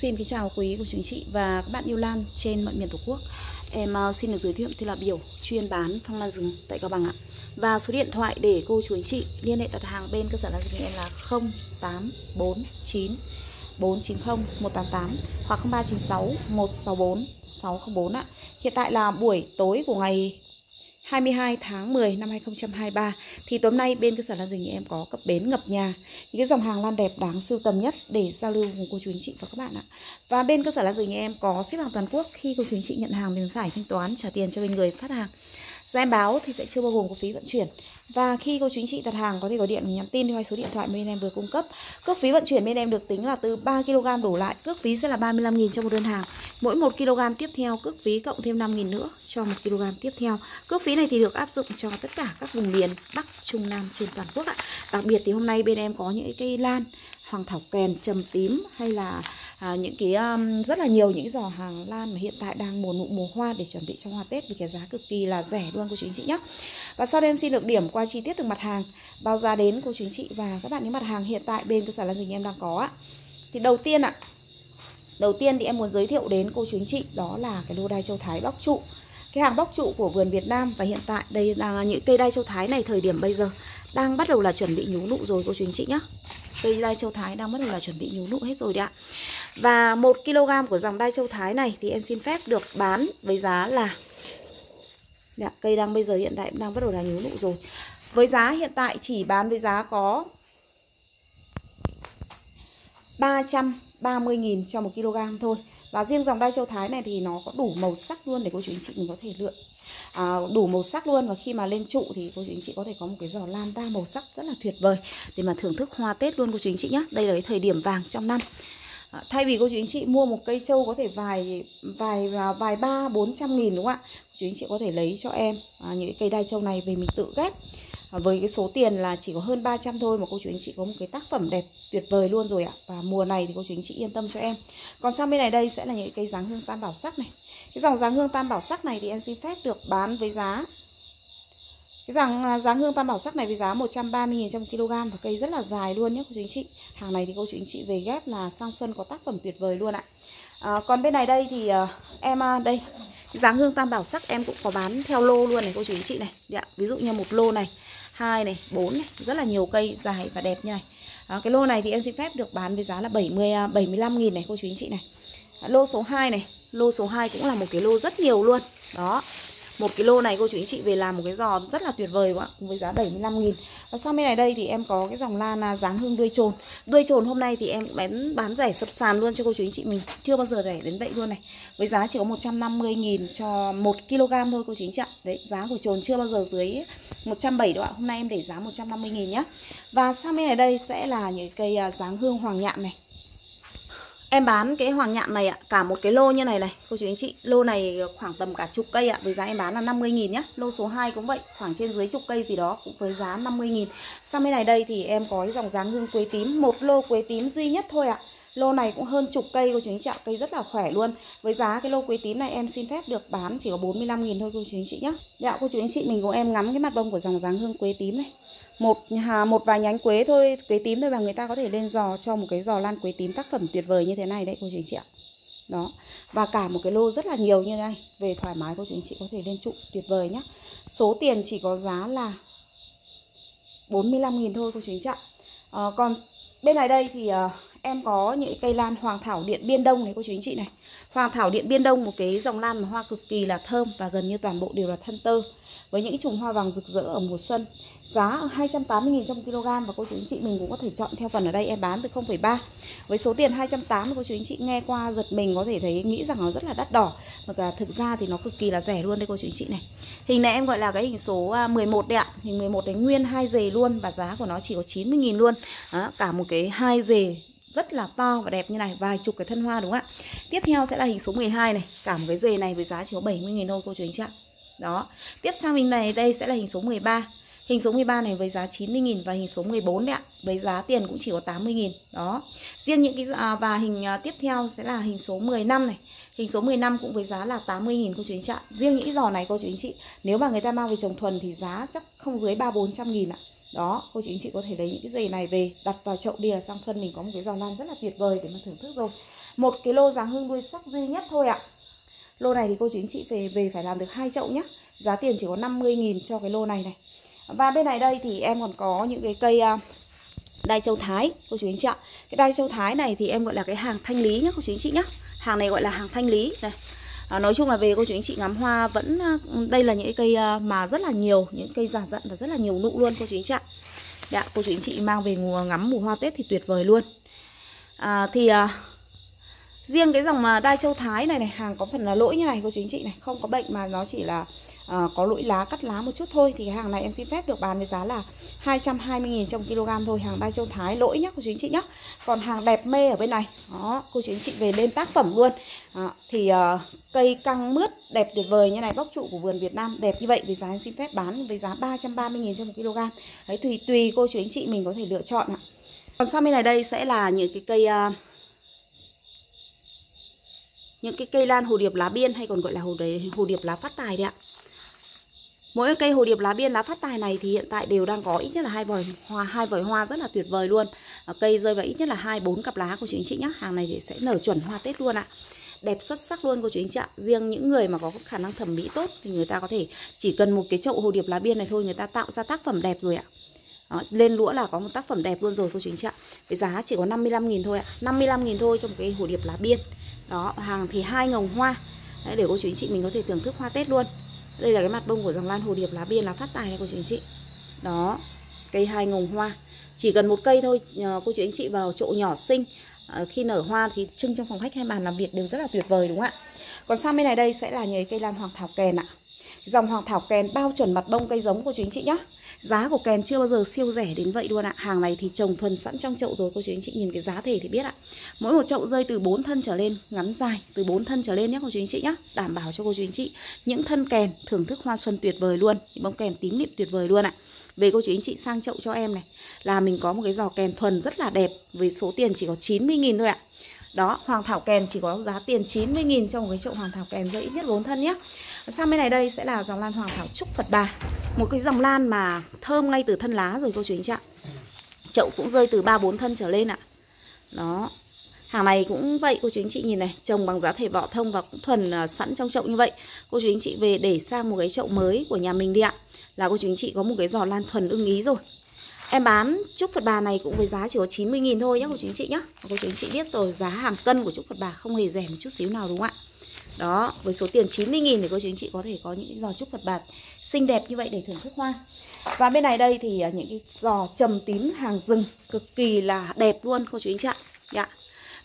Xin kính chào quý cô chú anh chị và các bạn yêu lan trên mọi miền Tổ quốc. Em à, xin được giới thiệu thì là biểu, chuyên bán phong lan rừng tại Cao Bằng ạ. Và số điện thoại để cô chú anh chị liên hệ đặt hàng bên cơ sở lan rừng em là 0849 490 188 hoặc 0396 164 604 ạ. Hiện tại là buổi tối của ngày 22 tháng 10 năm 2023 thì tối nay bên cơ sở Lan Rừng nhà em có cập bến ngập nhà những cái dòng hàng lan đẹp đáng sưu tầm nhất để giao lưu cùng cô chú anh chị và các bạn ạ. Và bên cơ sở Lan Rừng nhà em có ship hàng toàn quốc khi cô chú anh chị nhận hàng thì phải thanh toán trả tiền cho bên người phát hàng giai báo thì sẽ chưa bao gồm có phí vận chuyển. Và khi cô chú anh chị đặt hàng có thể gọi điện nhắn tin theo số điện thoại bên em vừa cung cấp. Cước phí vận chuyển bên em được tính là từ 3kg đổ lại. Cước phí sẽ là 35.000 cho một đơn hàng. Mỗi 1kg tiếp theo cước phí cộng thêm 5.000 nữa cho 1kg tiếp theo. Cước phí này thì được áp dụng cho tất cả các vùng miền Bắc, Trung, Nam trên toàn quốc ạ. Đặc biệt thì hôm nay bên em có những cây lan hoàng thảo kèn trầm tím hay là à, những cái um, rất là nhiều những cái giỏ hàng lan mà hiện tại đang mùa nụ mùa hoa để chuẩn bị cho hoa Tết vì cái giá cực kỳ là rẻ luôn cô chú anh chị nhé. Và sau đây em xin được điểm qua chi tiết từng mặt hàng bao giá đến cô chú anh chị và các bạn những mặt hàng hiện tại bên cơ sở Lan Rừng em đang có ạ. Thì đầu tiên ạ, đầu tiên thì em muốn giới thiệu đến cô chú anh chị đó là cái lô đai châu Thái bóc trụ cái hàng bóc trụ của vườn Việt Nam và hiện tại đây là những cây đai châu Thái này thời điểm bây giờ đang bắt đầu là chuẩn bị nhú nụ rồi cô chú anh chị nhé cây đai châu Thái đang bắt đầu là chuẩn bị nhú nụ hết rồi đấy ạ. Và 1 kg của dòng đai châu Thái này thì em xin phép được bán với giá là Dạ, cây đang bây giờ hiện tại đang bắt đầu là nhú nụ rồi. Với giá hiện tại chỉ bán với giá có 330.000 cho 1 kg thôi. Và riêng dòng đai châu Thái này thì nó có đủ màu sắc luôn để cô chú anh chị mình có thể lựa à, đủ màu sắc luôn. Và khi mà lên trụ thì cô chú anh chị có thể có một cái giỏ lan đa màu sắc rất là tuyệt vời để mà thưởng thức hoa Tết luôn cô chú anh chị nhé. Đây là cái thời điểm vàng trong năm. À, thay vì cô chú anh chị mua một cây trâu có thể vài vài à, vài ba bốn trăm nghìn đúng không ạ? Cô chú anh chị có thể lấy cho em à, những cây đai trâu này về mình tự ghép với cái số tiền là chỉ có hơn 300 thôi mà cô chú anh chị có một cái tác phẩm đẹp tuyệt vời luôn rồi ạ. Và mùa này thì cô chú anh chị yên tâm cho em. Còn sang bên này đây sẽ là những cây dáng hương tam bảo sắc này. Cái dòng dáng hương tam bảo sắc này thì em xin phép được bán với giá cái dòng à, dáng hương tam bảo sắc này với giá 130.000 trong kg và cây rất là dài luôn nhé cô chú anh chị. Hàng này thì cô chú anh chị về ghép là sang xuân có tác phẩm tuyệt vời luôn ạ. À, còn bên này đây thì à, em à, đây dáng hương tam bảo sắc em cũng có bán theo lô luôn này cô chú anh chị này. Dạ, ví dụ như một lô này. 2 này 4 này rất là nhiều cây dài và đẹp như này. À, cái lô này thì em xin phép được bán với giá là 70 75 000 này cô chú anh chị này. À, lô số 2 này lô số 2 cũng là một cái lô rất nhiều luôn. Đó một cái lô này cô chú anh chị về làm một cái giò rất là tuyệt vời ạ với giá 75 nghìn. Và sau bên này đây thì em có cái dòng lan là dáng hương đuôi trồn. Đuôi trồn hôm nay thì em bán, bán rẻ sập sàn luôn cho cô chú anh chị mình Chưa bao giờ rẻ đến vậy luôn này. Với giá chỉ có 150 nghìn cho 1 kg thôi cô chú anh chị ạ. Đấy giá của trồn chưa bao giờ dưới 170 đâu ạ. Hôm nay em để giá 150 nghìn nhá. Và sau bên này đây sẽ là những cây à, dáng hương hoàng nhạn này. Em bán cái hoàng nhạn này ạ, cả một cái lô như này này, cô chú anh chị. Lô này khoảng tầm cả chục cây ạ, với giá em bán là 50 nghìn nhá. Lô số 2 cũng vậy, khoảng trên dưới chục cây gì đó cũng với giá 50 nghìn Sang bên này đây thì em có cái dòng dáng hương quế tím, một lô quế tím duy nhất thôi ạ. Lô này cũng hơn chục cây cô chú anh chị ạ, cây rất là khỏe luôn. Với giá cái lô quế tím này em xin phép được bán chỉ có 45 nghìn thôi cô chú anh chị nhá. Dạ cô chú anh chị mình cùng em ngắm cái mặt bông của dòng dáng hương quế tím này một một vài nhánh quế thôi quế tím thôi và người ta có thể lên giò cho một cái giò lan quế tím tác phẩm tuyệt vời như thế này đấy cô chú anh chị ạ. Đó. Và cả một cái lô rất là nhiều như này về thoải mái cô chú anh chị có thể lên trụ tuyệt vời nhá. Số tiền chỉ có giá là 45.000 thôi cô chú anh chị ạ. À, còn bên này đây thì uh, em có những cây lan hoàng thảo điện biên đông này cô chú anh chị này. Hoàng thảo điện biên đông một cái dòng lan mà hoa cực kỳ là thơm và gần như toàn bộ đều là thân tơ với những chùm hoa vàng rực rỡ ở mùa xuân giá 280.000 trong kg và cô chú anh chị mình cũng có thể chọn theo phần ở đây em bán từ 0,3 với số tiền 280 cô chú anh chị nghe qua giật mình có thể thấy nghĩ rằng nó rất là đắt đỏ. Mà cả thực ra thì nó cực kỳ là rẻ luôn đây cô chú anh chị này. Hình này em gọi là cái hình số à, 11 đấy ạ. Hình 11 đấy nguyên hai dề luôn và giá của nó chỉ có 90.000 luôn. Đó, cả một cái hai dề rất là to và đẹp như này vài chục cái thân hoa đúng không ạ? Tiếp theo sẽ là hình số 12 này cả một cái dề này với giá chỉ có 70.000 thôi cô chú anh chị ạ. Đó tiếp sang hình này đây sẽ là hình số 13 Hình số 13 này với giá 90.000 và hình số 14 đấy ạ Với giá tiền cũng chỉ có 80.000 Đó. Riêng những cái à, và hình à, tiếp theo sẽ là hình số 15 này. Hình số 15 cũng với giá là 80.000 cô chú anh chị ạ. Riêng những cái giò này cô chú anh chị Nếu mà người ta mang về trồng thuần thì giá chắc không dưới 3 400.000 ạ. Đó cô chú anh chị có thể lấy những cái giày này về đặt vào chậu đi là sang xuân mình có một cái giò lan rất là tuyệt vời để mà thưởng thức rồi. Một cái lô dáng hương đuôi sắc duy nhất thôi ạ. Lô này thì cô chú anh chị về về phải làm được hai chậu nhá. giá tiền chỉ có 50.000 cho cái lô này này và bên này đây thì em còn có những cái cây à, đai châu Thái cô chú anh chị ạ. Cái đai châu Thái này thì em gọi là cái hàng thanh lý nhá cô chú anh chị nhá. Hàng này gọi là hàng thanh lý này. À, nói chung là về cô chú anh chị ngắm hoa vẫn à, đây là những cái cây à, mà rất là nhiều những cây giả dặn và rất là nhiều nụ luôn cô chú anh chị ạ. Dạ, cô chú anh chị mang về ngắm mùa hoa Tết thì tuyệt vời luôn. À, Thì à, riêng cái dòng mà đai châu Thái này này Hàng có phần là lỗi như này cô chú anh chị này Không có bệnh mà nó chỉ là uh, có lỗi lá cắt lá một chút thôi. Thì hàng này em xin phép được bán với giá là 220.000 trong kg thôi. Hàng đai châu Thái lỗi nhá cô chú anh chị nhá. Còn hàng đẹp mê ở bên này Đó cô chú anh chị về lên tác phẩm luôn. Đó, Thì uh, cây căng mướt đẹp tuyệt vời như này Bóc trụ của vườn Việt Nam đẹp như vậy Với giá em xin phép bán với giá 330.000 trong một kg. Đấy tùy tùy cô chú anh chị mình có thể lựa chọn ạ. Còn sau bên này đây sẽ là những cái cây... uh, những cái cây lan hồ điệp lá biên hay còn gọi là hồ, đấy, hồ điệp lá phát tài đấy ạ Mỗi cây hồ điệp lá biên lá phát tài này thì hiện tại đều đang có ít nhất là hai vòi hoa, hai vòi hoa rất là tuyệt vời luôn. Ờ, cây rơi vào ít nhất là hai bốn cặp lá của chú anh chị nhé. Hàng này thì sẽ nở chuẩn hoa Tết luôn ạ. Đẹp xuất sắc luôn cô chú anh chị ạ. Riêng những người mà có khả năng thẩm mỹ tốt thì người ta có thể chỉ cần một cái chậu hồ điệp lá biên này thôi người ta tạo ra tác phẩm đẹp rồi ạ. Đó, lên lũa là có một tác phẩm đẹp luôn rồi cô chú anh chị ạ. Cái giá chỉ có 55.000 thôi ạ. 55.000 thôi trong cái hồ điệp lá biên. Đó, hàng thì hai ngồng hoa. Đấy, để cô chú anh chị mình có thể thưởng thức hoa Tết luôn. Đây là cái mặt bông của dòng lan hồ điệp lá biên là phát tài này cô chú anh chị. Đó Cây hai ngồng hoa. Chỉ cần một cây thôi cô chú anh chị vào chỗ nhỏ xinh. À, Khi nở hoa thì trưng trong phòng khách hay bàn làm việc đều rất là tuyệt vời đúng không ạ? Còn sang bên này đây sẽ là những cây lan hoàng thảo kèn ạ. Dòng hoàng thảo kèn bao chuẩn mặt bông cây giống của chú anh chị nhá. Giá của kèn chưa bao giờ siêu rẻ đến vậy luôn ạ. Hàng này thì trồng thuần sẵn trong chậu rồi, cô chú anh chị nhìn cái giá thể thì biết ạ. Mỗi một chậu rơi từ 4 thân trở lên, Ngắn dài, từ 4 thân trở lên nhé cô chú anh chị nhá. Đảm bảo cho cô chú anh chị Những thân kèn thưởng thức hoa xuân tuyệt vời luôn, Những bông kèn tím nịm tuyệt vời luôn ạ. Về cô chú anh chị sang chậu cho em này, Là mình có một cái giò kèn thuần rất là đẹp Với số tiền chỉ có 90.000 thôi ạ đó, hoàng thảo kèn chỉ có giá tiền 90.000 trong một cái chậu hoàng thảo kèn dễ ít nhất 4 thân nhé. Sang bên này đây sẽ là dòng lan hoàng thảo trúc Phật bà. Một cái dòng lan mà thơm ngay từ thân lá rồi cô chú anh chị ạ. Chậu cũng rơi từ 3-4 thân trở lên ạ. Đó Hàng này cũng vậy cô chú anh chị nhìn này Trồng bằng giá thể vỏ thông và cũng thuần uh, sẵn trong chậu như vậy. Cô chú anh chị về để sang một cái chậu mới của nhà mình đi ạ. Là cô chú anh chị có một cái giò lan thuần ưng ý rồi. Em bán trúc Phật bà này cũng với giá chỉ có 90.000 thôi nhé cô chú anh chị nhé Cô chú anh chị biết rồi giá hàng cân của trúc Phật bà không hề rẻ một chút xíu nào đúng không ạ đó, với số tiền 90.000 thì cô chú anh chị có thể có những giò trúc Phật bạc xinh đẹp như vậy để thưởng thức hoa. Và bên này đây thì à, những cái giò trầm tím hàng rừng cực kỳ là đẹp luôn cô chú anh chị ạ. Dạ.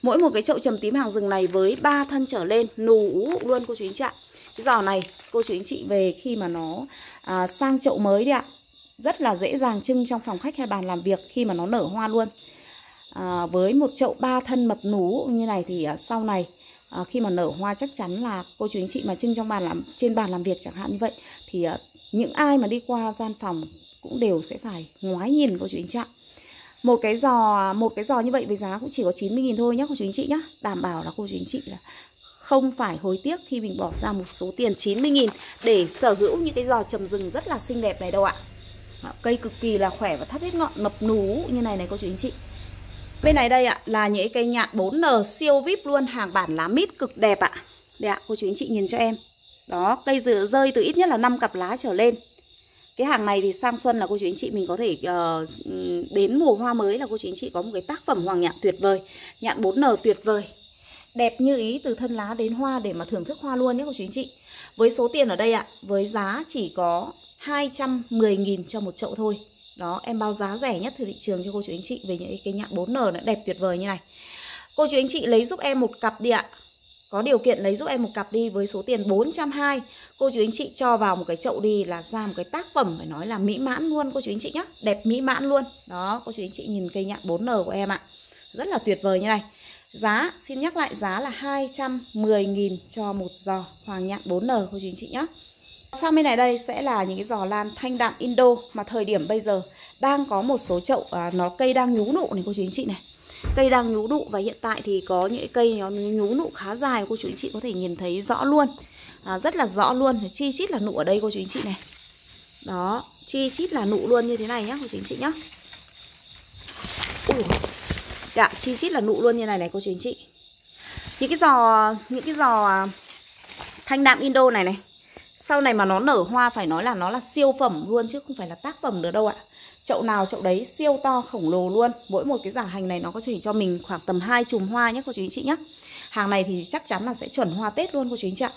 Mỗi một cái chậu trầm tím hàng rừng này với 3 thân trở lên nù ú luôn cô chú anh chị ạ. Cái giò này cô chú anh chị về khi mà nó à, sang chậu mới đi ạ. Rất là dễ dàng trưng trong phòng khách hay bàn làm việc khi mà nó nở hoa luôn. À, với một chậu ba thân mập nú như này thì à, sau này à, khi mà nở hoa chắc chắn là cô chú anh chị mà trưng trong bàn làm trên bàn làm việc chẳng hạn như vậy thì à, những ai mà đi qua gian phòng cũng đều sẽ phải ngoái nhìn cô chú anh chị ạ. Một cái giò một cái giò như vậy với giá cũng chỉ có 90.000 thôi nhá cô chú anh chị nhá. Đảm bảo là cô chú anh chị là không phải hối tiếc khi mình bỏ ra một số tiền 90.000 để sở hữu những cái giò trầm rừng rất là xinh đẹp này đâu ạ cây cực kỳ là khỏe và thắt hết ngọn mập nú như này này cô chú anh chị. Bên này đây ạ là những cây nhạn 4N siêu vip luôn Hàng bản lá mít cực đẹp ạ. Đây ạ cô chú anh chị nhìn cho em. Đó cây dừa rơi từ ít nhất là 5 cặp lá trở lên. Cái hàng này thì sang xuân là cô chú anh chị mình có thể uh, Đến mùa hoa mới là cô chú anh chị có một cái tác phẩm hoàng nhạn tuyệt vời Nhạn 4N tuyệt vời. Đẹp như ý từ thân lá đến hoa để mà thưởng thức hoa luôn nhé cô chú anh chị. Với số tiền ở đây ạ Với giá chỉ có 210.000 cho một chậu thôi. Đó, em bao giá rẻ nhất từ thị trường cho cô chú anh chị về những cái nhạn 4N nó đẹp tuyệt vời như này. Cô chú anh chị lấy giúp em một cặp đi ạ. Có điều kiện lấy giúp em một cặp đi với số tiền 420 Cô chú anh chị cho vào một cái chậu đi là ra một cái tác phẩm, phải nói là mỹ mãn luôn cô chú anh chị nhé Đẹp mỹ mãn luôn. Đó, cô chú anh chị nhìn cây nhạn 4N của em ạ. Rất là tuyệt vời như này. Giá, xin nhắc lại, giá là 210.000 cho một giò hoàng nhạn 4N cô chú anh chị nhé Sang bên này đây sẽ là những cái giò lan thanh đạm Indo mà thời điểm bây giờ đang có một số chậu à, nó cây đang nhú nụ này cô chú anh chị này. Cây đang nhú nụ và hiện tại thì có những cây nó nhú nụ khá dài cô chú anh chị có thể nhìn thấy rõ luôn. À, rất là rõ luôn, chi chít là nụ ở đây cô chú anh chị này. Đó, chi chít là nụ luôn như thế này nhá cô chú anh chị nhá. Ui. Dạ, chi chít là nụ luôn như này này cô chú anh chị. Những cái giò những cái giò à, thanh đạm Indo này này. Sau này mà nó nở hoa phải nói là nó là siêu phẩm luôn chứ không phải là tác phẩm nữa đâu ạ. Chậu nào chậu đấy siêu to khổng lồ luôn. Mỗi một cái giả hành này nó có thể cho mình khoảng tầm hai chùm hoa nhé cô chú anh chị nhé. Hàng này thì chắc chắn là sẽ chuẩn hoa Tết luôn cô chú anh chị ạ.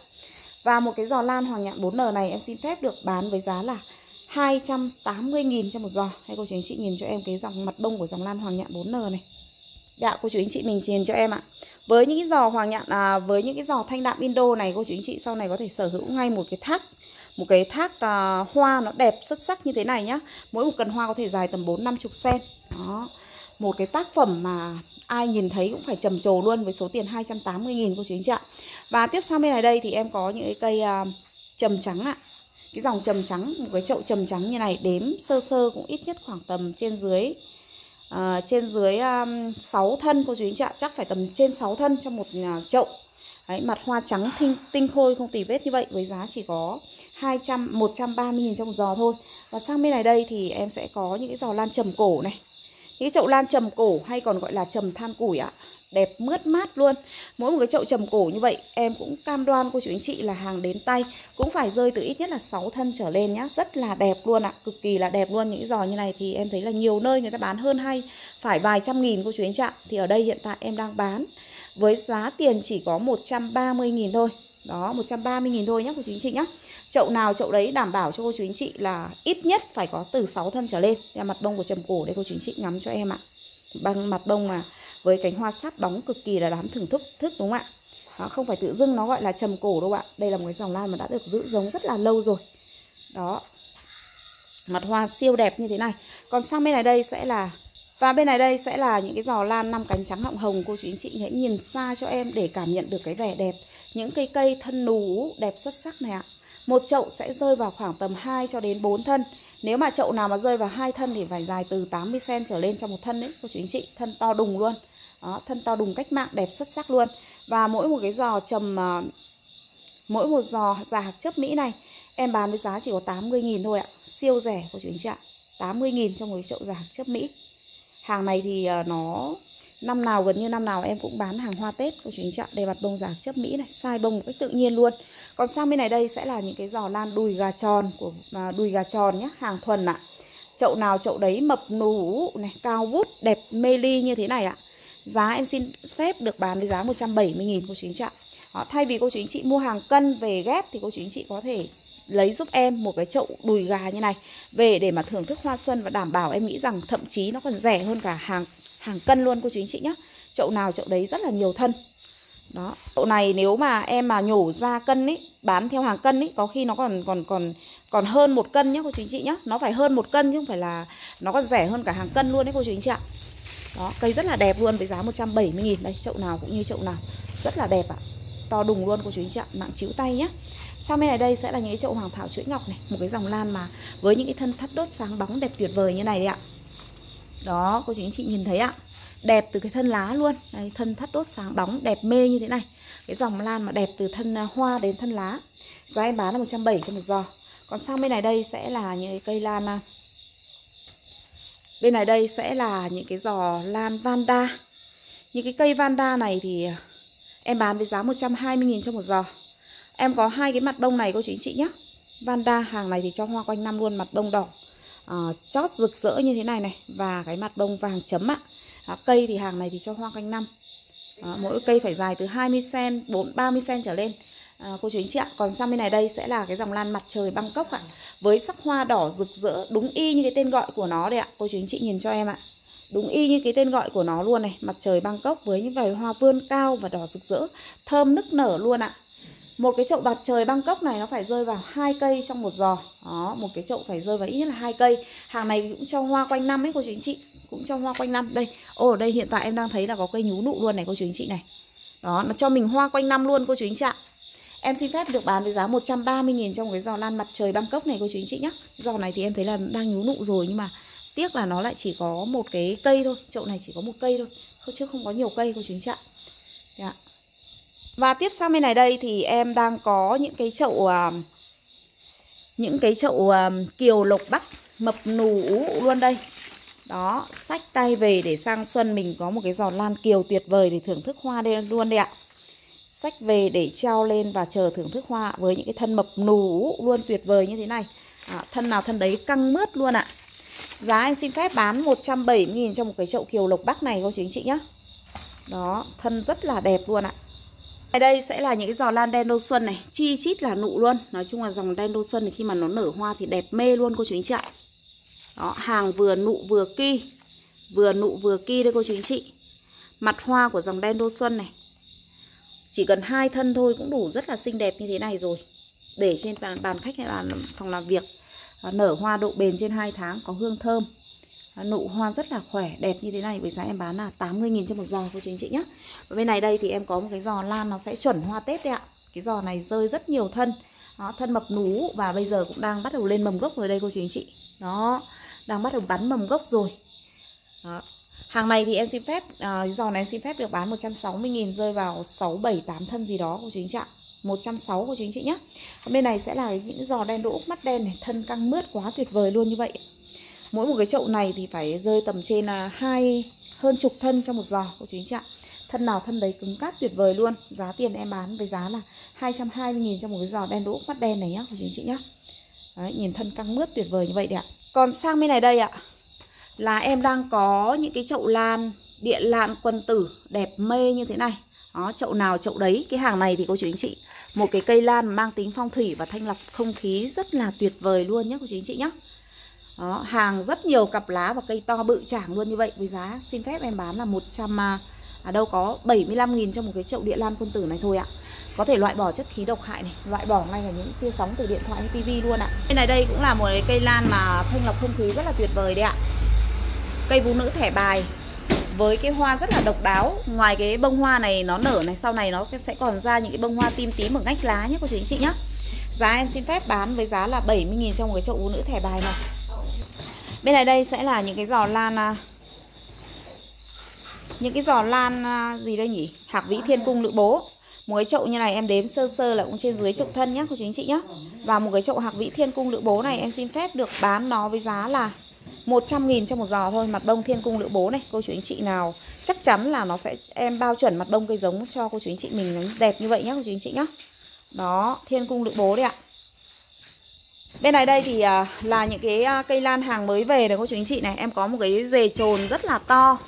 Và một cái giò lan hoàng nhạn 4N này em xin phép được bán với giá là 280.000 cho một giò Hay cô chú anh chị nhìn cho em cái dòng mặt đông của dòng lan hoàng nhạn 4N này Dạ cô chú anh chị mình nhìn cho em ạ với những cái giò hoàng nhạn à, Với những cái giò thanh đạm Indo này Cô chú anh chị sau này có thể sở hữu ngay một cái thác Một cái thác à, hoa nó đẹp xuất sắc như thế này nhá Mỗi một cần hoa có thể dài tầm 4-50 sen Đó Một cái tác phẩm mà ai nhìn thấy cũng phải trầm trồ luôn với số tiền 280.000 cô chú anh chị ạ. Và tiếp sang bên này đây thì em có những cái cây uh, trầm trắng ạ. Cái dòng trầm trắng, một cái chậu trầm trắng như này đếm sơ sơ cũng ít nhất khoảng tầm trên dưới à, trên dưới um, 6 thân cô chú anh chị ạ, chắc phải tầm trên 6 thân cho một uh, chậu. Đấy, mặt hoa trắng tinh, tinh khôi không tì vết như vậy với giá chỉ có 200 130 000 trong giò thôi. Và sang bên này đây thì em sẽ có những cái giò lan trầm cổ này. Những Cái chậu lan trầm cổ hay còn gọi là trầm than củi ạ Đẹp, mướt mát luôn. Mỗi một cái chậu trầm cổ như vậy, Em cũng cam đoan cô chú anh chị là hàng đến tay Cũng phải rơi từ ít nhất là 6 thân trở lên nhá. Rất là đẹp luôn ạ, Cực kỳ là đẹp luôn. Những giò như này thì em thấy là nhiều nơi người ta bán hơn hay, Phải vài trăm nghìn cô chú anh chị ạ. Thì ở đây hiện tại em đang bán Với giá tiền chỉ có 130 nghìn thôi. Đó 130 nghìn thôi nhé cô chú anh chị nhé Chậu nào chậu đấy đảm bảo cho cô chú anh chị là ít nhất phải có từ 6 thân trở lên. Đây mặt bông của trầm cổ đây cô chú anh chị ngắm cho em ạ. Bằng mặt bông mà với cánh hoa sát bóng cực kỳ là đáng thưởng thức thức đúng không ạ? Đó, Không phải tự dưng nó gọi là trầm cổ đâu ạ. Đây là một cái dòng lan mà đã được giữ giống rất là lâu rồi. Đó. Mặt hoa siêu đẹp như thế này. Còn sang bên này đây sẽ là và bên này đây sẽ là những cái giò lan năm cánh trắng họng hồng. Cô chú anh chị hãy nhìn xa cho em để cảm nhận được cái vẻ đẹp. Những cây cây thân nú đẹp xuất sắc này ạ. Một chậu sẽ rơi vào khoảng tầm 2 cho đến 4 thân. Nếu mà chậu nào mà rơi vào hai thân thì phải dài từ 80cm trở lên trong một thân đấy Cô chú anh chị, thân to đùng luôn. Đó, thân to đùng cách mạng đẹp xuất sắc luôn Và mỗi một cái giò trầm uh, Mỗi một giò già hạt chấp Mỹ này Em bán với giá chỉ có 80.000 thôi ạ Siêu rẻ của chú anh chị ạ 80.000 trong một cái chậu già hạt chấp Mỹ Hàng này thì à, nó năm nào gần như năm nào em cũng bán hàng hoa Tết của chú anh chị ạ. Đây mặt bông già hạc chấp Mỹ này, sai bông một cách tự nhiên luôn. Còn sang bên này đây sẽ là những cái giò lan đùi gà tròn của à, đùi gà tròn nhé, hàng thuần ạ. Chậu nào chậu đấy mập nú này, cao vút, đẹp mê ly như thế này ạ. Giá em xin phép được bán với giá 170 000 cô chú anh chị ạ. Đó, thay vì cô chú anh chị mua hàng cân về ghép thì cô chú anh chị có thể lấy giúp em một cái chậu đùi gà như này. Về để mà thưởng thức hoa xuân và đảm bảo em nghĩ rằng thậm chí nó còn rẻ hơn cả hàng hàng cân luôn cô chú anh chị nhé chậu nào chậu đấy rất là nhiều thân. Đó chậu này nếu mà em mà nhổ ra cân ấy bán theo hàng cân ấy có khi nó còn còn còn còn hơn một cân nhé cô chú anh chị nhé nó phải hơn một cân chứ không phải là nó còn rẻ hơn cả hàng cân luôn đấy cô chú anh chị ạ đó cây rất là đẹp luôn với giá 170 nghìn. Đây chậu nào cũng như chậu nào. Rất là đẹp ạ. To đùng luôn cô chú anh chị ạ. Nặng chiếu tay nhé Sang bên này đây sẽ là những cái chậu hoàng thảo chuỗi ngọc này. Một cái dòng lan mà với những cái thân thắt đốt sáng bóng đẹp tuyệt vời như này đấy ạ. Đó cô chú anh chị nhìn thấy ạ. Đẹp từ cái thân lá luôn. Đây, Thân thắt đốt sáng bóng đẹp mê như thế này. Cái dòng lan mà đẹp từ thân à, hoa đến thân lá. Giá em bán là 170 cho một giò. Còn sang bên này đây sẽ là những cái cây lan à, Bên này đây sẽ là những cái giò lan Vanda Những cái cây Vanda này thì em bán với giá 120.000 cho một giò. Em có hai cái mặt bông này cô chú anh chị nhé Vanda hàng này thì cho hoa quanh năm luôn mặt bông đỏ uh, Chót rực rỡ như thế này này Và cái mặt bông vàng chấm ạ. À, Cây thì hàng này thì cho hoa quanh năm. À, Mỗi cây phải dài từ 20cm, 4, 30cm trở lên à, Cô chú anh chị ạ. Còn sang bên này đây sẽ là cái dòng lan mặt trời Bangkok ạ. Với sắc hoa đỏ rực rỡ Đúng y như cái tên gọi của nó đây ạ. Cô chú anh chị nhìn cho em ạ. Đúng y như cái tên gọi của nó luôn này. Mặt trời Bangkok với những vài hoa vươn cao và đỏ rực rỡ Thơm nức nở luôn ạ. Một cái chậu bạt trời Bangkok này nó phải rơi vào hai cây trong một giò. Đó một cái chậu phải rơi vào ít nhất là hai cây. Hàng này cũng cho hoa quanh năm ấy cô chú anh chị. Cũng cho hoa quanh năm. Đây ô đây hiện tại em đang thấy là có cây nhú nụ luôn này cô chú anh chị này. Đó nó cho mình hoa quanh năm luôn cô chú anh chị ạ. Em xin phép được bán với giá 130.000 trong cái giò lan mặt trời Bangkok này cô chú anh chị nhé Giò này thì em thấy là đang nhú nụ rồi nhưng mà tiếc là nó lại chỉ có một cái cây thôi, Chậu này chỉ có một cây thôi Chứ không có nhiều cây cô chú anh chị ạ. Đấy ạ. Và tiếp sang bên này đây thì em đang có những cái chậu à, những cái chậu à, kiều lộc bắc mập nù ú luôn đây. Đó sách tay về để sang xuân mình có một cái giò lan kiều tuyệt vời để thưởng thức hoa đây luôn đây ạ sách về để treo lên và chờ thưởng thức hoa với những cái thân mập nù luôn tuyệt vời như thế này. À, thân nào thân đấy căng mướt luôn ạ. Giá anh xin phép bán 170.000 cho một cái chậu kiều lộc bắc này cô chú anh chị nhá. Đó thân rất là đẹp luôn ạ. Ở đây sẽ là những cái giò lan đen đô xuân này Chi chít là nụ luôn. Nói chung là dòng đen đô xuân thì khi mà nó nở hoa thì đẹp mê luôn cô chú anh chị ạ. Đó, hàng vừa nụ vừa ki Vừa nụ vừa ki đây cô chú anh chị. Mặt hoa của dòng đen đô xuân này chỉ cần hai thân thôi cũng đủ rất là xinh đẹp như thế này rồi. Để trên bàn, bàn khách hay là phòng làm việc à, Nở hoa độ bền trên 2 tháng có hương thơm. À, nụ hoa rất là khỏe đẹp như thế này với giá em bán là 80.000 cho một giò cô chú anh chị nhé và bên này đây thì em có một cái giò lan nó sẽ chuẩn hoa tết đấy ạ. Cái giò này rơi rất nhiều thân. Đó, thân mập nú và bây giờ cũng đang bắt đầu lên mầm gốc rồi đây cô chú anh chị. Đó đang bắt đầu bắn mầm gốc rồi. Đó hàng này thì em xin phép à, giò này em xin phép được bán 160.000 rơi vào 6 7 8 thân gì đó của chú anh chị ạ. 160 của chú anh chị nhé Còn bên này sẽ là những giò đen đỗ mắt đen này thân căng mướt quá tuyệt vời luôn như vậy. Mỗi một cái chậu này thì phải rơi tầm trên là hai hơn chục thân cho một giò của chú anh chị ạ. Thân nào thân đấy cứng cáp tuyệt vời luôn. Giá tiền em bán với giá là 220.000 cho một cái giò đen đỗ mắt đen này nhá của chú anh chị nhá. Đấy, nhìn thân căng mướt tuyệt vời như vậy đấy ạ. Còn sang bên này đây ạ là em đang có những cái chậu lan điện lan quân tử đẹp mê như thế này đó chậu nào chậu đấy cái hàng này thì cô chú anh chị một cái cây lan mang tính phong thủy và thanh lọc không khí rất là tuyệt vời luôn nhé cô chú anh chị nhé đó, hàng rất nhiều cặp lá và cây to bự chảng luôn như vậy với giá xin phép em bán là 100 à, à đâu có 75.000 cho một cái chậu địa lan quân tử này thôi ạ. Có thể loại bỏ chất khí độc hại này, loại bỏ ngay cả những tia sóng từ điện thoại hay tivi luôn ạ. cây này đây cũng là một cái cây lan mà thanh lọc không khí rất là tuyệt vời đấy ạ. Cây vũ nữ thẻ bài với cái hoa rất là độc đáo. Ngoài cái bông hoa này nó nở này, sau này nó sẽ còn ra những cái bông hoa tím tím ở ngách lá nhé, cô chú anh chị nhé. Giá em xin phép bán với giá là 70.000 trong một cái chậu vũ nữ thẻ bài này. Bên này đây sẽ là những cái giò lan à, Những cái giò lan à, gì đây nhỉ? Hạc vĩ thiên cung lữ bố. Một cái chậu như này em đếm sơ sơ là cũng trên dưới chục thân nhá cô chú anh chị nhá Và một cái chậu hạc vĩ thiên cung lữ bố này em xin phép được bán nó với giá là 100.000 cho một giò thôi Mặt bông thiên cung lữ bố này Cô chú anh chị nào. Chắc chắn là nó sẽ Em bao chuẩn mặt bông cây giống cho cô chú anh chị mình đẹp như vậy nhá cô chú anh chị nhá. Đó thiên cung lữ bố đấy ạ. Bên này đây thì à, là những cái à, cây lan hàng mới về đấy cô chú anh chị này. Em có một cái dề trồn rất là to.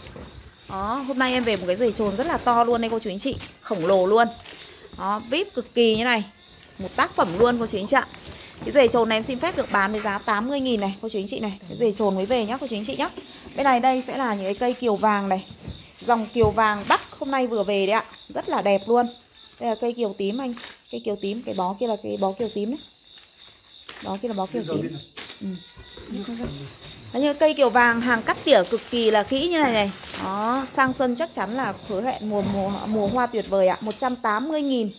Đó, hôm nay em về một cái dề trồn rất là to luôn đây cô chú anh chị. Khổng lồ luôn. Đó, vip cực kỳ như này. Một tác phẩm luôn cô chú anh chị ạ. Cái dề trồn này em xin phép được bán với giá 80.000 này cô chú anh chị này. Cái dề trồn mới về nhá cô chú anh chị nhá. Bên này đây sẽ là những cái cây kiều vàng này. Dòng kiều vàng bắc hôm nay vừa về đấy ạ. Rất là đẹp luôn. Đây là cây kiều tím anh. Cây kiều tím, cái bó kia là cái bó kiều tím đấy. Đó kia là bó kiều tím. Ừ. Đấy, như cây kiều vàng hàng cắt tỉa cực kỳ là kỹ như này này. Đó sang xuân chắc chắn là hứa hẹn mùa mùa mùa hoa tuyệt vời ạ. 180 nghìn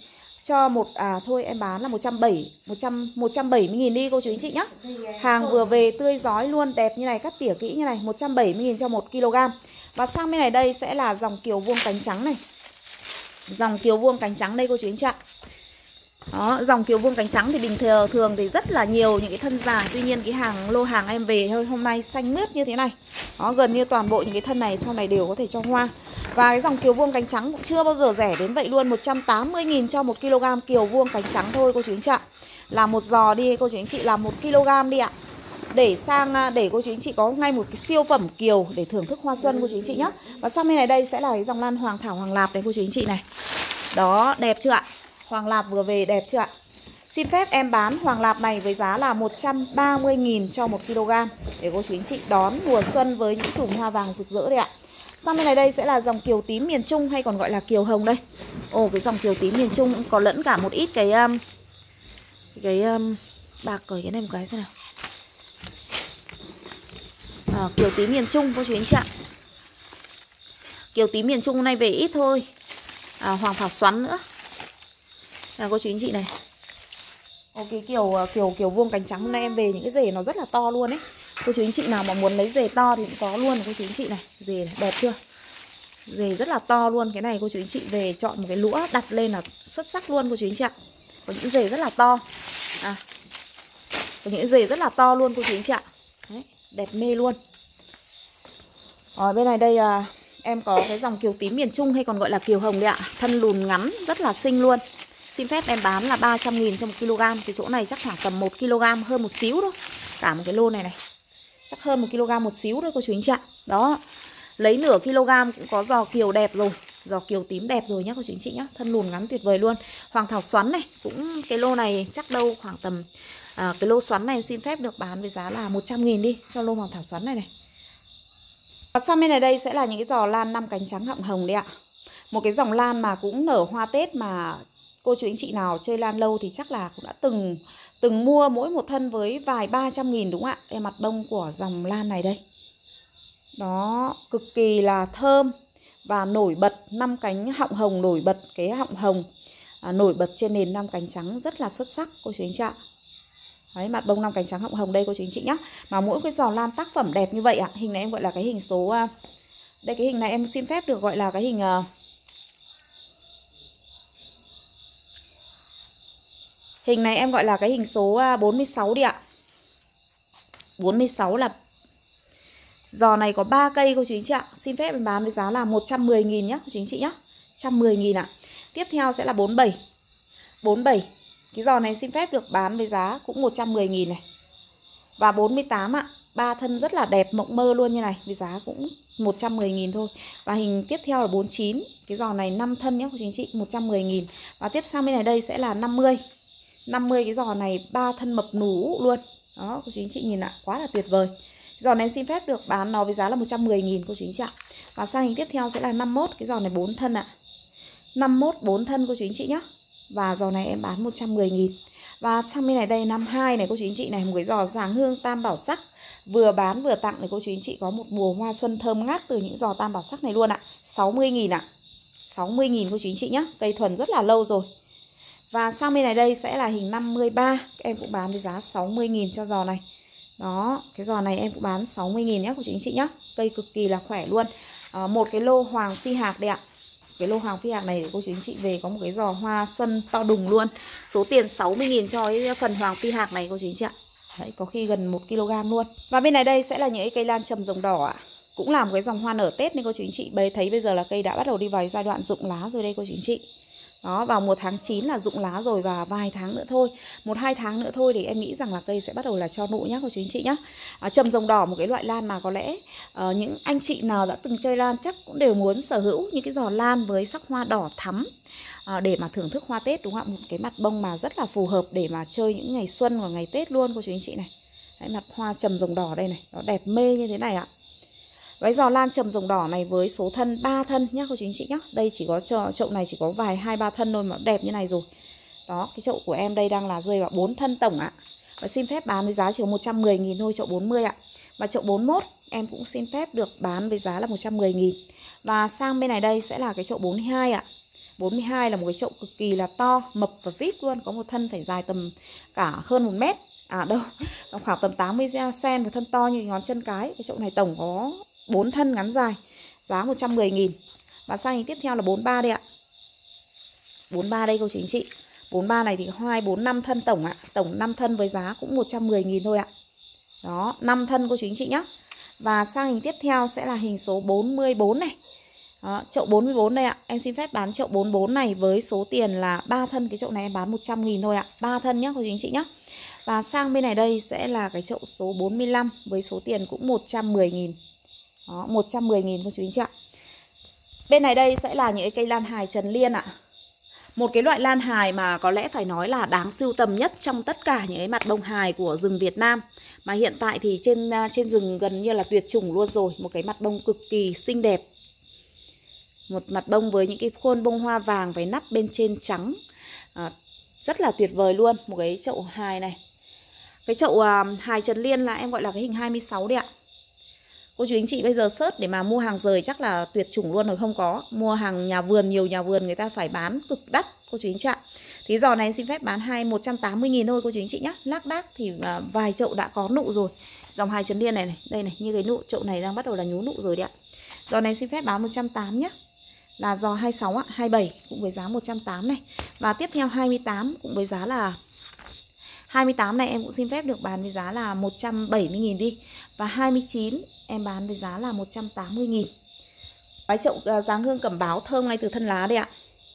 cho một à thôi em bán là 170 100 170 nghìn đi cô chú anh chị nhá. Hàng vừa về tươi giói luôn đẹp như này cắt tỉa kỹ như này 170 nghìn cho 1 kg. Và sang bên này đây sẽ là dòng kiều vuông cánh trắng này. Dòng kiều vuông cánh trắng đây cô chú anh chị ạ. Đó, dòng kiều vuông cánh trắng thì bình thường thường thì rất là nhiều những cái thân già Tuy nhiên cái hàng lô hàng em về hôm nay xanh mướt như thế này. Đó, gần như toàn bộ những cái thân này trong này đều có thể cho hoa. Và cái dòng kiều vuông cánh trắng cũng chưa bao giờ rẻ đến vậy luôn. 180.000 cho 1 kg kiều vuông cánh trắng thôi cô chú anh chị ạ. Là một giò đi cô chú anh chị là 1 kg đi ạ. Để sang à, để cô chú anh chị có ngay một cái siêu phẩm kiều để thưởng thức hoa xuân cô chú anh chị nhé và sang bên này đây sẽ là cái dòng lan hoàng thảo hoàng lạp đấy cô chú anh chị này. Đó đẹp chưa ạ? Hoàng lạp vừa về đẹp chưa ạ? Xin phép em bán hoàng lạp này với giá là 130.000 cho 1 kg. Để cô chú anh chị đón mùa xuân với những chùm hoa vàng rực rỡ đây ạ. Sang bên này đây sẽ là dòng kiều tím miền Trung hay còn gọi là kiều hồng đây. Ồ cái dòng kiều tím miền Trung cũng có lẫn cả một ít cái um, Cái um, bạc cởi cái này một cái xem nào. À, Kiều tím miền Trung cô chú anh chị ạ. Kiều tím miền Trung hôm nay về ít thôi. À, Hoàng thảo xoắn nữa là cô chú anh chị này. Ok kiểu à, kiểu kiểu vuông cánh trắng hôm nay em về những cái rể nó rất là to luôn ấy. Cô chú anh chị nào mà muốn lấy rể to thì cũng có luôn cô chú anh chị này. Rể này, đẹp chưa? Rể rất là to luôn. Cái này cô chú anh chị về chọn một cái lũa đặt lên là xuất sắc luôn cô chú anh chị ạ. Có những rể rất là to. À. Có những rể rất là to luôn cô chú anh chị ạ. Đấy, Đẹp mê luôn. Ở bên này đây à, em có cái dòng kiều tím miền Trung hay còn gọi là kiều hồng đấy ạ. Thân lùn ngắn rất là xinh luôn. Xin phép em bán là 300 nghìn cho 1 kg. Thì chỗ này chắc khoảng tầm 1 kg hơn một xíu thôi. Cả một cái lô này này. Chắc hơn 1 kg một xíu thôi cô chú anh chị ạ. Đó. Lấy nửa kg cũng có giò kiều đẹp rồi. Giò kiều tím đẹp rồi nhá cô chú anh chị nhá. Thân lùn ngắn tuyệt vời luôn. Hoàng thảo xoắn này Cũng cái lô này chắc đâu khoảng tầm à, Cái lô xoắn này em xin phép được bán với giá là 100 nghìn đi Cho lô hoàng thảo xoắn này này. Và sang bên này đây sẽ là những cái giò lan năm cánh trắng họng hồng đấy ạ. Một cái dòng lan mà cũng nở hoa Tết mà cô chú anh chị nào chơi lan lâu thì chắc là cũng đã từng từng mua mỗi một thân với vài ba trăm nghìn đúng không ạ? Đây mặt bông của dòng lan này đây. Đó cực kỳ là thơm và nổi bật năm cánh họng hồng nổi bật cái họng hồng à, nổi bật trên nền năm cánh trắng rất là xuất sắc cô chú anh chị ạ. Đấy, mặt bông năm cánh trắng họng hồng đây cô chú anh chị nhá. Mà mỗi cái giò lan tác phẩm đẹp như vậy ạ Hình này em gọi là cái hình số à, Đây cái hình này em xin phép được gọi là cái hình à, Hình này em gọi là cái hình số à, 46 đi ạ. 46 là Giò này có 3 cây cô chú anh chị ạ. Xin phép em bán với giá là 110.000 nhá, cô chú anh chị nhá. 110.000 ạ. Tiếp theo sẽ là 47 47 Cái giò này xin phép được bán với giá cũng 110.000 này. Và 48 ạ. Ba thân rất là đẹp, mộng mơ luôn như này. Với giá cũng 110.000 thôi. Và hình tiếp theo là 49 Cái giò này 5 thân nhé cô chú anh chị 110.000 Và tiếp sang bên này đây sẽ là 50 50 cái giò này ba thân mập nú luôn. Đó, cô chú anh chị nhìn ạ, Quá là tuyệt vời. Giò này xin phép được bán nó với giá là 110.000 cô chú anh chị ạ. Và sang hình tiếp theo sẽ là 51 Cái giò này 4 thân ạ. 51 4 thân, cô chú anh chị nhé Và giò này em bán 110.000 Và sang bên này đây 52 này, cô chú anh chị này, Một cái giò giáng hương tam bảo sắc. Vừa bán vừa tặng này cô chú anh chị Có một mùa hoa xuân thơm ngát từ những giò tam bảo sắc này luôn ạ. 60.000 ạ. 60.000 cô chú anh chị nhé Cây thuần rất là lâu rồi. Và sang bên này đây sẽ là hình 53 Em cũng bán với giá 60 nghìn cho giò này. Đó, cái giò này em cũng bán 60 nghìn nhé của chị anh chị nhé Cây cực kỳ là khỏe luôn. À, Một cái lô hoàng phi hạc đây ạ. Cái lô hoàng phi hạc này để cô chú anh chị về có một cái giò hoa xuân to đùng luôn. Số tiền 60 nghìn cho cái phần hoàng phi hạc này cô chú anh chị ạ. Đấy, có khi gần 1 kg luôn. Và bên này đây sẽ là những cây lan trầm rồng đỏ ạ. Cũng là một cái dòng hoa nở Tết nên cô chú anh chị Bấy thấy bây giờ là cây đã bắt đầu đi vào giai đoạn rụng lá rồi đây cô chú anh chị đó, vào mùa tháng 9 là rụng lá rồi và vài tháng nữa thôi. Một hai tháng nữa thôi thì em nghĩ rằng là cây sẽ bắt đầu là cho nụ nhá cô chú anh chị nhá. À, Trầm rồng đỏ một cái loại lan mà có lẽ uh, những anh chị nào đã từng chơi lan chắc cũng đều muốn sở hữu những cái giò lan với sắc hoa đỏ thắm à, Để mà thưởng thức hoa Tết đúng không ạ? Một cái mặt bông mà rất là phù hợp để mà chơi những ngày xuân và ngày Tết luôn cô chú anh chị này. Đấy, mặt hoa trầm rồng đỏ đây này Nó đẹp mê như thế này ạ. Váy giò lan trầm rồng đỏ này với số thân 3 thân nhá cô chú anh chị nhá. Đây chỉ có chậu này chỉ có vài hai ba thân thôi mà đẹp như này rồi. Đó, cái chậu của em đây đang là rơi vào 4 thân tổng ạ. Và xin phép bán với giá chỉ có 110 000 thôi chậu 40 ạ. Và chậu 41 em cũng xin phép được bán với giá là 110 000 Và sang bên này đây sẽ là cái chậu 42 ạ. 42 là một cái chậu cực kỳ là to, mập và vít luôn, có một thân phải dài tầm cả hơn 1 mét. À đâu, khoảng tầm 80 cm và thân to như ngón chân cái. Cái chậu này tổng có 4 thân ngắn dài giá 110.000 và sang hình tiếp theo là 43 đây ạ. 43 đây cô chú anh chị 43 này thì 2, 4, 5 thân tổng ạ. Tổng 5 thân với giá cũng 110.000 thôi ạ. Đó 5 thân cô chú anh chị nhé Và sang hình tiếp theo sẽ là hình số 44 này. Đó, chậu 44 đây ạ. Em xin phép bán chậu 44 này với số tiền là 3 thân Cái chậu này em bán 100.000 thôi ạ. 3 thân nhé cô chú anh chị nhé Và sang bên này đây sẽ là cái chậu số 45 Với số tiền cũng 110.000 đó, 110 nghìn cô chú anh chị ạ. Bên này đây sẽ là những cây lan hài trần liên ạ. Một cái loại lan hài mà có lẽ phải nói là đáng sưu tầm nhất Trong tất cả những cái mặt bông hài của rừng Việt Nam. Mà hiện tại thì trên à, trên rừng gần như là tuyệt chủng luôn rồi. Một cái mặt bông cực kỳ xinh đẹp. Một mặt bông với những cái khuôn bông hoa vàng với nắp bên trên trắng. À, Rất là tuyệt vời luôn. Một cái chậu hài này. Cái chậu à, hài trần liên là em gọi là cái hình 26 đấy ạ. Cô chú anh chị bây giờ search để mà mua hàng rời chắc là tuyệt chủng luôn rồi không có. Mua hàng nhà vườn, nhiều nhà vườn người ta phải bán cực đắt cô chú anh chị ạ. Thì giò này xin phép bán hai 180 nghìn thôi cô chú anh chị nhá. Lác đác thì à, vài chậu đã có nụ rồi. Dòng hai chấn liên này này, đây này, như cái nụ chậu này đang bắt đầu là nhú nụ rồi đấy ạ. Giò này xin phép bán 180 nhá. Là giò 26 ạ, 27 cũng với giá 180 này. Và tiếp theo 28 cũng với giá là 28 này em cũng xin phép được bán với giá là 170.000 đi. Và 29 em bán với giá là 180.000 Cái chậu à, dáng hương cẩm báo thơm ngay từ thân lá đây ạ.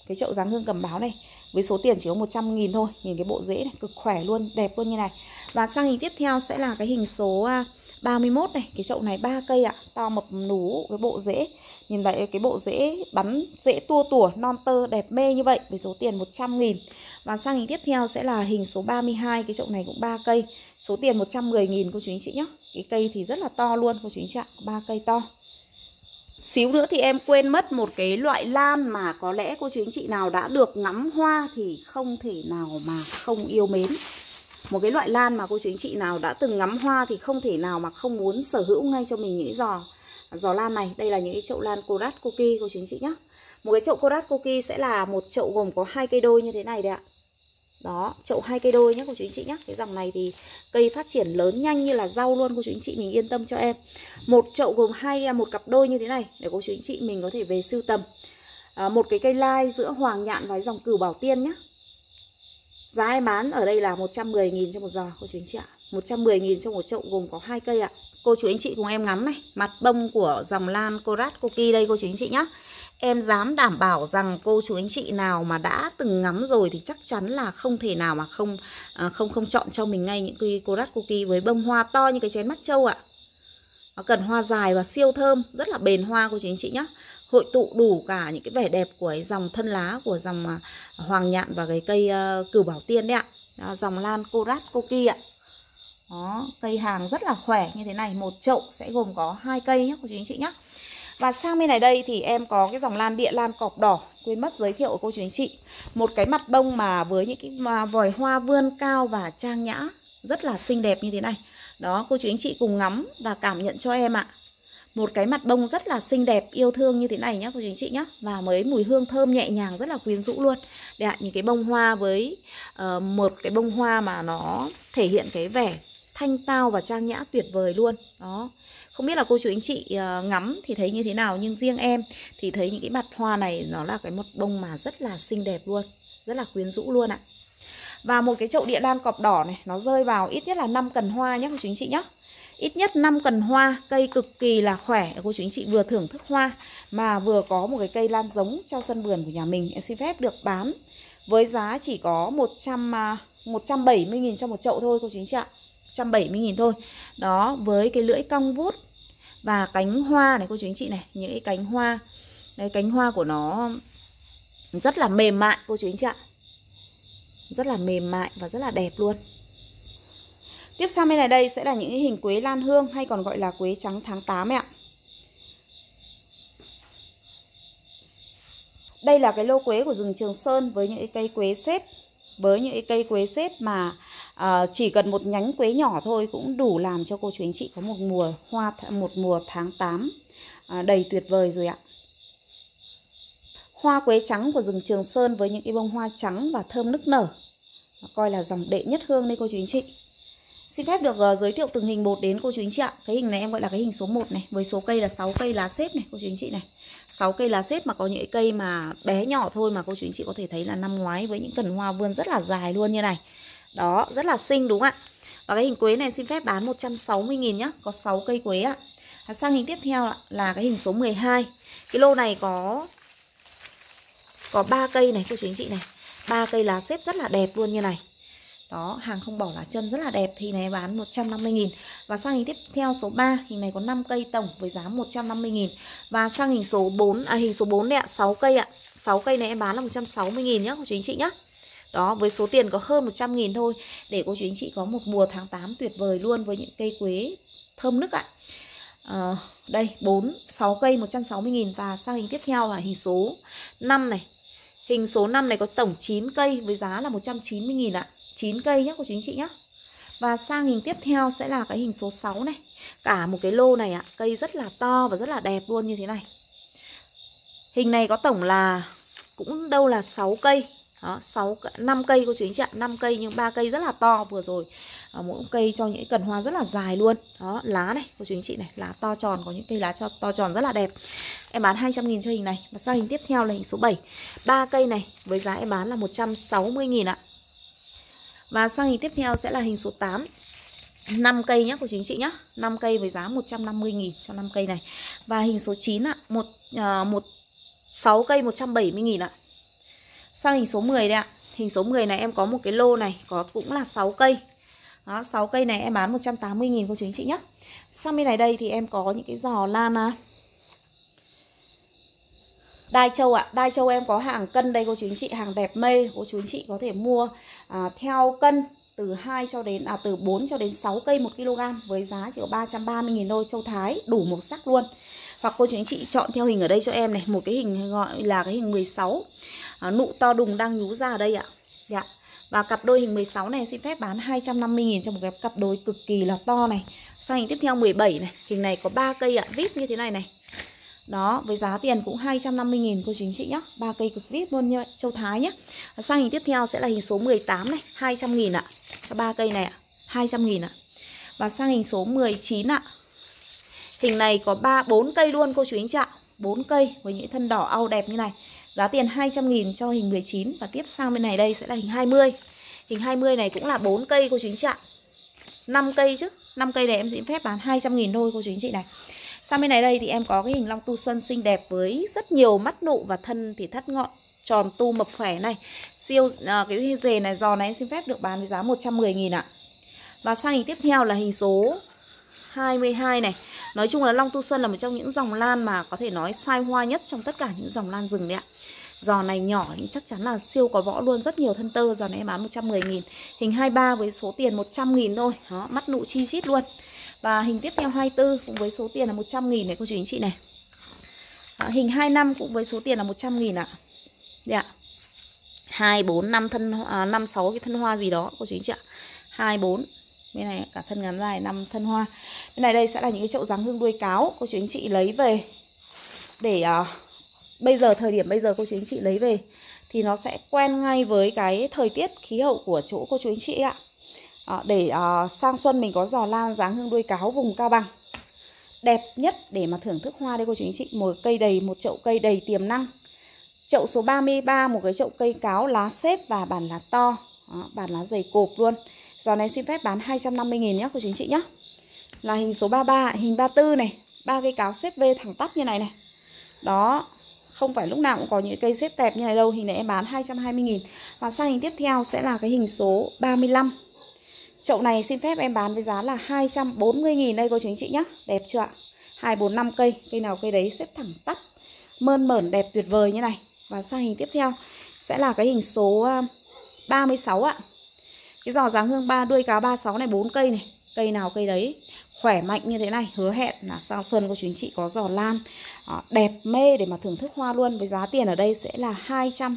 Cái chậu dáng hương cẩm báo này với số tiền chỉ có 100.000 thôi. Nhìn cái bộ rễ này cực khỏe luôn, đẹp luôn như này. Và sang hình tiếp theo sẽ là cái hình số à, 31 này. Cái chậu này ba cây ạ. To mập nú cái bộ rễ. Nhìn vậy cái bộ rễ bắn rễ tua tủa non tơ đẹp mê như vậy với số tiền 100 nghìn. Và sang hình tiếp theo sẽ là hình số 32 Cái chậu này cũng ba cây. Số tiền 110 nghìn cô chú anh chị nhé Cái cây thì rất là to luôn cô chú anh chị ạ. Ba cây to. Xíu nữa thì em quên mất một cái loại lan mà có lẽ cô chú anh chị nào đã được ngắm hoa thì không thể nào mà không yêu mến. Một cái loại lan mà cô chú anh chị nào đã từng ngắm hoa thì không thể nào mà không muốn sở hữu ngay cho mình những giò giò lan này. Đây là những cái chậu lan Korat Koki, cô chú anh chị nhé một cái chậu Korat Koki sẽ là một chậu gồm có hai cây đôi như thế này đấy ạ đó chậu hai cây đôi nhé cô chú anh chị nhé cái dòng này thì cây phát triển lớn nhanh như là rau luôn cô chú anh chị mình yên tâm cho em. Một chậu gồm hai à, một cặp đôi như thế này để cô chú anh chị mình có thể về sưu tầm. À, một cái cây lai giữa hoàng nhạn và dòng cửu bảo tiên nhé Giá em bán ở đây là 110.000 cho một giò cô chú anh chị ạ. 110.000 cho một chậu gồm có hai cây ạ. Cô chú anh chị cùng em ngắm này Mặt bông của dòng lan Corat Koki đây cô chú anh chị nhé Em dám đảm bảo rằng cô chú anh chị nào mà đã từng ngắm rồi thì chắc chắn là không thể nào mà không à, không không chọn cho mình ngay những cây Corat Koki với bông hoa to như cái chén mắt trâu ạ. Nó cần hoa dài và siêu thơm, rất là bền hoa cô chú anh chị nhé hội tụ đủ cả những cái vẻ đẹp của cái dòng thân lá của dòng à, hoàng nhạn và cái cây ờ, uh, cửu bảo tiên đấy ạ. Đó, dòng lan Corat koki ạ đó cây hàng rất là khỏe như thế này một chậu sẽ gồm có hai cây nhé cô chú anh chị nhé và sang bên này đây thì em có cái dòng lan địa lan cọp đỏ Quên mất giới thiệu của cô chú anh chị. Một cái mặt bông mà với những cái vòi hoa vươn cao và trang nhã Rất là xinh đẹp như thế này. Đó cô chú anh chị cùng ngắm và cảm nhận cho em ạ. Một cái mặt bông rất là xinh đẹp yêu thương như thế này nhá cô chú anh chị nhá. Và mới mùi hương thơm nhẹ nhàng rất là quyến rũ luôn. Đây ạ những cái bông hoa với uh, một cái bông hoa mà nó thể hiện cái vẻ thanh tao và trang nhã tuyệt vời luôn. Đó. Không biết là cô chú anh chị ờ, ngắm thì thấy như thế nào, nhưng riêng em thì thấy những cái mặt hoa này nó là cái một bông mà rất là xinh đẹp luôn, rất là quyến rũ luôn ạ. Và một cái chậu địa lan cọp đỏ này, nó rơi vào ít nhất là 5 cần hoa nhé cô chú anh chị nhé ít nhất 5 cần hoa, cây cực kỳ là khỏe. Cô chú anh chị vừa thưởng thức hoa mà vừa có một cái cây lan giống cho sân vườn của nhà mình, em xin phép được bán với giá chỉ có 100 170.000 à, cho một chậu thôi cô chú anh chị ạ. 170.000 thôi. Đó, với cái lưỡi cong vút và cánh hoa này, cô chú anh chị này, những cái cánh hoa đấy cánh hoa của nó rất là mềm mại, cô chú anh chị ạ. Rất là mềm mại và rất là đẹp luôn. Tiếp sang bên này đây sẽ là những cái hình quế lan hương hay còn gọi là quế trắng tháng 8 ạ. Đây là cái lô quế của rừng Trường Sơn với những cái cây quế xếp với những cái cây quế xếp mà à, chỉ cần một nhánh quế nhỏ thôi cũng đủ làm cho cô chú anh chị có một mùa hoa một mùa tháng 8 à, ờ, đầy tuyệt vời rồi ạ. Hoa quế trắng của rừng Trường Sơn với những cái bông hoa trắng và thơm nức nở. Coi là dòng đệ nhất hương đây cô chú anh chị. Xin phép được uh, giới thiệu từng hình một đến cô chú anh chị ạ. Cái hình này em gọi là cái hình số 1 này, với số cây là 6 cây lá xếp này cô chú anh chị này. 6 cây lá xếp mà có những cây mà bé nhỏ thôi mà cô chú anh chị có thể thấy là năm ngoái với những cần hoa vươn rất là dài luôn như này. Đó, rất là xinh đúng không ạ? Và cái hình quế này xin phép bán 160 000 nhá, có 6 cây quế ạ. À, sang hình tiếp theo là cái hình số 12. Cái lô này có có 3 cây này cô chú anh chị này. 3 cây lá xếp rất là đẹp luôn như này. Đó, hàng không bỏ lá chân rất là đẹp. Hình này bán 150.000 Và sang hình tiếp theo số 3 Hình này có 5 cây tổng với giá 150.000 Và sang hình số 4 À hình số 4 này ạ 6 cây ạ. 6 cây này em bán là 160.000 nhá cô chú anh chị nhá. Đó, với số tiền có hơn 100 nghìn thôi Để cô chú anh chị có một mùa tháng 8 tuyệt vời luôn Với những cây quế thơm nức ạ. À, Đây, 4, 6 cây 160 nghìn. Và sang hình tiếp theo là hình số 5 này. Hình số 5 này có tổng 9 cây với giá là 190 nghìn ạ. 9 cây nhé cô chú anh chị nhé Và sang hình tiếp theo sẽ là cái hình số 6 này. Cả một cái lô này ạ à, Cây rất là to và rất là đẹp luôn như thế này. Hình này có tổng là Cũng đâu là 6 cây. Đó, 6, 5 cây cô chú anh chị ạ 5 cây nhưng ba cây rất là to vừa rồi. À, Mỗi cây cho những cần hoa rất là dài luôn. Đó, lá này cô chú anh chị này Lá to tròn, có những cây lá cho to tròn rất là đẹp. Em bán 200 nghìn cho hình này. Và sang hình tiếp theo là hình số 7 ba cây này với giá em bán là 160 nghìn ạ. Và sang hình tiếp theo sẽ là hình số 8 5 cây nhé của chú anh chị nhé 5 cây với giá 150.000 cho 5 cây này. Và hình số 9 ạ một, à, một 6 cây 170.000 ạ. Sang hình số 10 đây ạ. Hình số 10 này em có một cái lô này có Cũng là 6 cây. Đó, 6 cây này em bán 180.000 cô chú anh chị nhé Sang bên này đây thì em có những cái giò lan à, Đai châu ạ, à. đai châu em có hàng cân đây cô chú anh chị, hàng đẹp mê, cô chú anh chị có thể mua à, theo cân từ 2 cho đến à từ 4 cho đến 6 cây 1 kg với giá chỉ có 330 000 thôi, châu Thái đủ màu sắc luôn. Hoặc cô chú anh chị chọn theo hình ở đây cho em này, một cái hình gọi là cái hình 16. À, nụ to đùng đang nhú ra ở đây ạ. À. Dạ. Và cặp đôi hình 16 này xin phép bán 250 000 cho một cái cặp đôi cực kỳ là to này. Sang hình tiếp theo 17 này, hình này có 3 cây ạ, à, vip như thế này này. Đó, với giá tiền cũng 250.000 cô chú anh chị nhá. Ba cây cực vip luôn nhá châu Thái nhá. Sang hình tiếp theo sẽ là hình số 18 này 200.000 ạ. Cho ba cây này ạ 200.000 ạ. Và sang hình số 19 ạ. Hình này có 3 4 cây luôn cô chú anh chị ạ. 4 cây với những thân đỏ au đẹp như này. Giá tiền 200.000 cho hình 19 Và tiếp sang bên này đây sẽ là hình 20 Hình 20 này cũng là 4 cây cô chú anh chị ạ. 5 cây chứ 5 cây này em xin phép bán 200.000 thôi cô chú anh chị này. Sang bên này đây thì em có cái hình long tu xuân xinh đẹp với rất nhiều mắt nụ và thân thì thắt ngọn tròn tu mập khỏe này. Siêu à, cái dề này giò này em xin phép được bán với giá 110 000 ạ. Và sang hình tiếp theo là hình số 22 này. Nói chung là Long Tu Xuân là một trong những dòng lan mà có thể nói sai hoa nhất trong tất cả những dòng lan rừng đấy ạ. Giò này nhỏ nhưng chắc chắn là siêu có võ luôn, rất nhiều thân tơ, giò này em bán 110 000 Hình 23 với số tiền 100 000 thôi. Đó, mắt nụ chi chít luôn. Và hình tiếp theo 24 cũng với số tiền là 100 nghìn này cô chú anh chị này. À, Hình 25 cũng với số tiền là 100 nghìn ạ. Đây ạ 2, 4, 5 thân à, 5, 6 cái thân hoa gì đó cô chú anh chị ạ. 2, 4 Bên này cả thân ngắn dài 5 thân hoa. Bên này đây sẽ là những cái chậu ráng hương đuôi cáo Cô chú anh chị lấy về. Để à, bây giờ thời điểm bây giờ cô chú anh chị lấy về Thì nó sẽ quen ngay với cái thời tiết khí hậu của chỗ cô chú anh chị ạ. à, Ờ, để à, sang xuân mình có giò lan dáng hương đuôi cáo vùng cao bằng. Đẹp nhất để mà thưởng thức hoa đây cô chú anh chị một cây đầy một chậu cây đầy tiềm năng. Chậu số 33 một cái chậu cây cáo lá xếp và bản lá to. Ờ, Đó, bản lá dày cộp luôn. Giò này xin phép bán 250 nghìn nhé cô chú anh chị nhé. Là hình số 33 hình 34 này. Ba cây cáo xếp V thẳng tắp như này này. Đó không phải lúc nào cũng có những cây xếp đẹp như này đâu. Hình này em bán 220 nghìn. Và sang hình tiếp theo sẽ là cái hình số 35 Chậu này xin phép em bán với giá là 240.000 đây cô chú anh chị nhé Đẹp chưa ạ? 245 cây Cây nào cây đấy xếp thẳng tắp, Mơn mởn, đẹp tuyệt vời như này. Và sang hình tiếp theo sẽ là cái hình số à, 36 ạ. Cái giò dáng hương ba, đuôi cá 36 này 4 cây này. Cây nào cây đấy khỏe mạnh như thế này, Hứa hẹn là sang xuân cô chú anh chị có giò lan à, Đẹp mê để mà thưởng thức hoa luôn. Với giá tiền ở đây sẽ là 200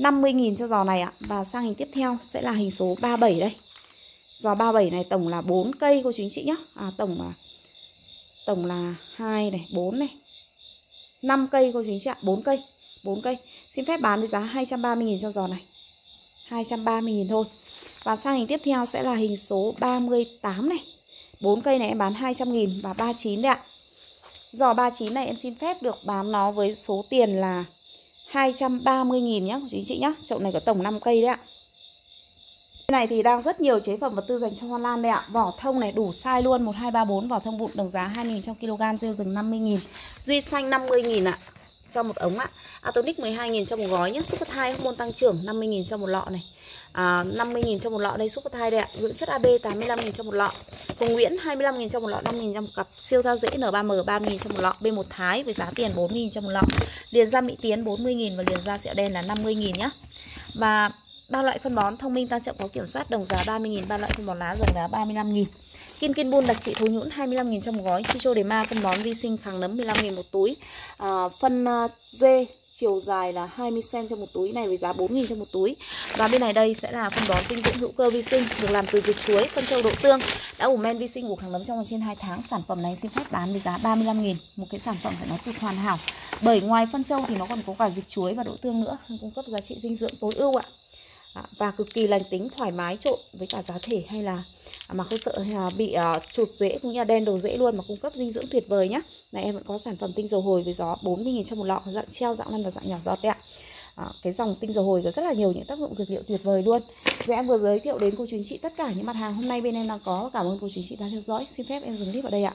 50.000 cho giò này ạ. Và sang hình tiếp theo sẽ là hình số 37 đây. Giò 37 này tổng là 4 cây cô chú anh chị nhé À tổng là Tổng là 2 này, 4 này. 5 cây cô chú anh chị ạ 4 cây 4 cây. Xin phép bán với giá 230.000 cho giò này. 230.000 thôi. Và sang hình tiếp theo sẽ là hình số 38 này. 4 cây này em bán 200.000 và 39 đấy ạ. Giò 39 này em xin phép được bán nó với số tiền là 230.000 nhé chị chị nhé Chậu này có tổng 5 cây đấy ạ. Cái này thì đang rất nhiều chế phẩm vật tư dành cho hoa lan đây ạ. Vỏ thông này đủ size luôn 1234 Vỏ thông vụn đồng giá 2.000 trong kg, Rêu rừng 50.000 Duy xanh 50.000 ạ cho một ống ạ. Atonic 12.000 cho một gói nhé. Super Thai hormone tăng trưởng 50.000 cho một lọ này. À, 50.000 cho một lọ đây Super Thai đây ạ. Dưỡng chất AB 85.000 cho một lọ. Hồng Nguyễn 25.000 cho một lọ 5.000 cho một cặp. Siêu thao dễ N3M 30.000 cho một lọ. B1 Thái với giá tiền 4.000 cho một lọ. Liền da Mỹ Tiến 40.000 và liền da sẹo đen là 50.000 nhá. Và ba loại phân bón thông minh tăng trọng có kiểm soát đồng giá 30.000 ba loại phân bón lá đồng giá 35.000 Kim Kiên Bun đặc trị thối nhũn 25.000 trong một gói. Chicho đề ma phân bón vi sinh kháng nấm 15.000 một túi. À, Phân uh, dê chiều dài là 20cm trong một túi này với giá 4.000 trong một túi. Và bên này đây sẽ là phân bón dinh dưỡng hữu cơ vi sinh được làm từ dịch chuối, phân châu đậu tương đã ủ men vi sinh của kháng nấm trong vòng trên 2 tháng. Sản phẩm này xin phép bán với giá 35.000 Một cái sản phẩm phải nói cực hoàn hảo. Bởi ngoài phân châu thì nó còn có cả dịch chuối và đậu tương nữa. Cung cấp giá trị dinh dưỡng tối ưu ạ và cực kỳ lành tính thoải mái trộn với cả giá thể hay là à, mà không sợ là bị à, chuột dễ rễ cũng như là đen đầu rễ luôn mà cung cấp dinh dưỡng tuyệt vời nhá. Này em vẫn có sản phẩm tinh dầu hồi với gió 40.000 trong một lọ dạng treo dạng lăn và dạng nhỏ giọt đấy ạ. À, cái dòng tinh dầu hồi có rất là nhiều những tác dụng dược liệu tuyệt vời luôn. Vậy em vừa giới thiệu đến cô chú anh chị tất cả những mặt hàng hôm nay bên em đang có. Cảm ơn cô chú anh chị đã theo dõi. Xin phép em dừng clip ở đây ạ.